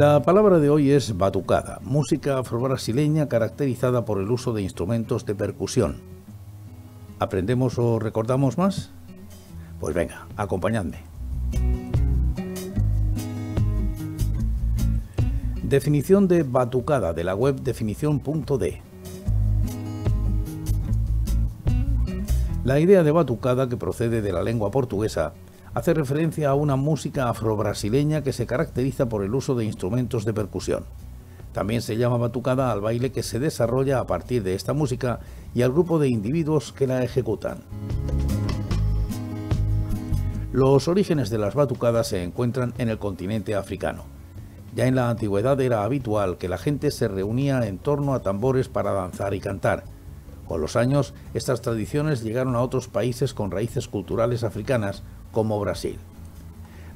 La palabra de hoy es batucada, música afro-brasileña caracterizada por el uso de instrumentos de percusión. ¿Aprendemos o recordamos más? Pues venga, acompañadme. Definición de batucada de la web definición.de. La idea de batucada, que procede de la lengua portuguesa, hace referencia a una música afro-brasileña que se caracteriza por el uso de instrumentos de percusión. También se llama batucada al baile que se desarrolla a partir de esta música y al grupo de individuos que la ejecutan. Los orígenes de las batucadas se encuentran en el continente africano. Ya en la antigüedad era habitual que la gente se reunía en torno a tambores para danzar y cantar. Con los años, estas tradiciones llegaron a otros países con raíces culturales africanas, como Brasil.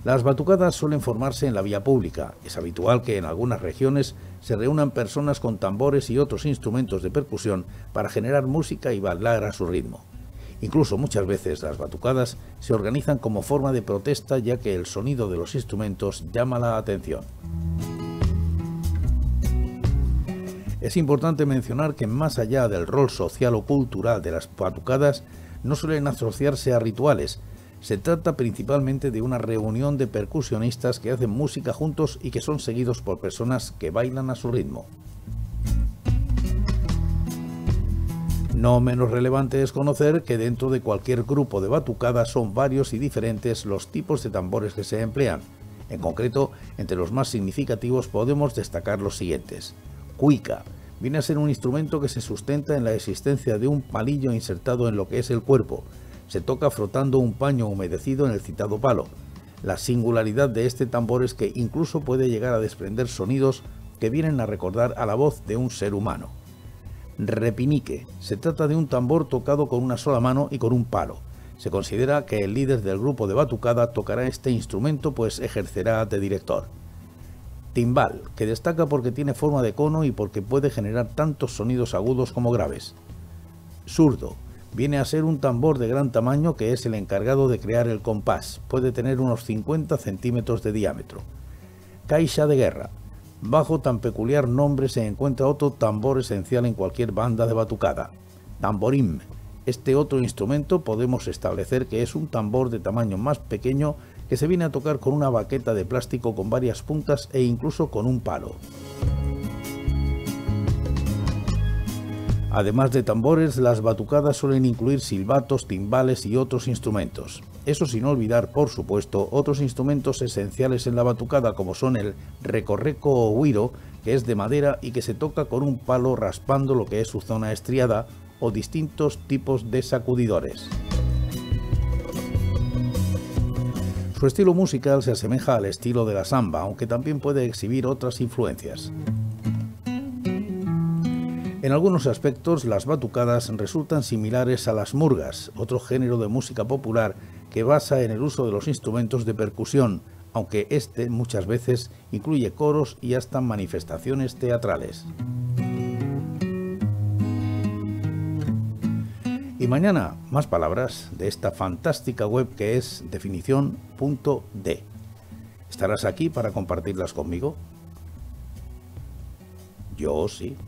Las batucadas suelen formarse en la vía pública. Es habitual que en algunas regiones se reúnan personas con tambores y otros instrumentos de percusión para generar música y bailar a su ritmo. Incluso muchas veces las batucadas se organizan como forma de protesta ya que el sonido de los instrumentos llama la atención. Es importante mencionar que más allá del rol social o cultural de las batucadas, no suelen asociarse a rituales, se trata principalmente de una reunión de percusionistas que hacen música juntos y que son seguidos por personas que bailan a su ritmo. No menos relevante es conocer que dentro de cualquier grupo de batucadas son varios y diferentes los tipos de tambores que se emplean. En concreto, entre los más significativos podemos destacar los siguientes. Cuica. Viene a ser un instrumento que se sustenta en la existencia de un palillo insertado en lo que es el cuerpo, se toca frotando un paño humedecido en el citado palo. La singularidad de este tambor es que incluso puede llegar a desprender sonidos que vienen a recordar a la voz de un ser humano. Repinique. Se trata de un tambor tocado con una sola mano y con un palo. Se considera que el líder del grupo de batucada tocará este instrumento pues ejercerá de director. Timbal, que destaca porque tiene forma de cono y porque puede generar tantos sonidos agudos como graves. Zurdo, Viene a ser un tambor de gran tamaño que es el encargado de crear el compás. Puede tener unos 50 centímetros de diámetro. Caixa de guerra. Bajo tan peculiar nombre se encuentra otro tambor esencial en cualquier banda de batucada. Tamborim. Este otro instrumento podemos establecer que es un tambor de tamaño más pequeño que se viene a tocar con una baqueta de plástico con varias puntas e incluso con un palo. Además de tambores, las batucadas suelen incluir silbatos, timbales y otros instrumentos. Eso sin olvidar, por supuesto, otros instrumentos esenciales en la batucada como son el recorreco o huiro, que es de madera y que se toca con un palo raspando lo que es su zona estriada, o distintos tipos de sacudidores. Su estilo musical se asemeja al estilo de la samba, aunque también puede exhibir otras influencias. En algunos aspectos, las batucadas resultan similares a las murgas, otro género de música popular que basa en el uso de los instrumentos de percusión, aunque este muchas veces incluye coros y hasta manifestaciones teatrales. Y mañana más palabras de esta fantástica web que es definición.d. ¿Estarás aquí para compartirlas conmigo? Yo sí.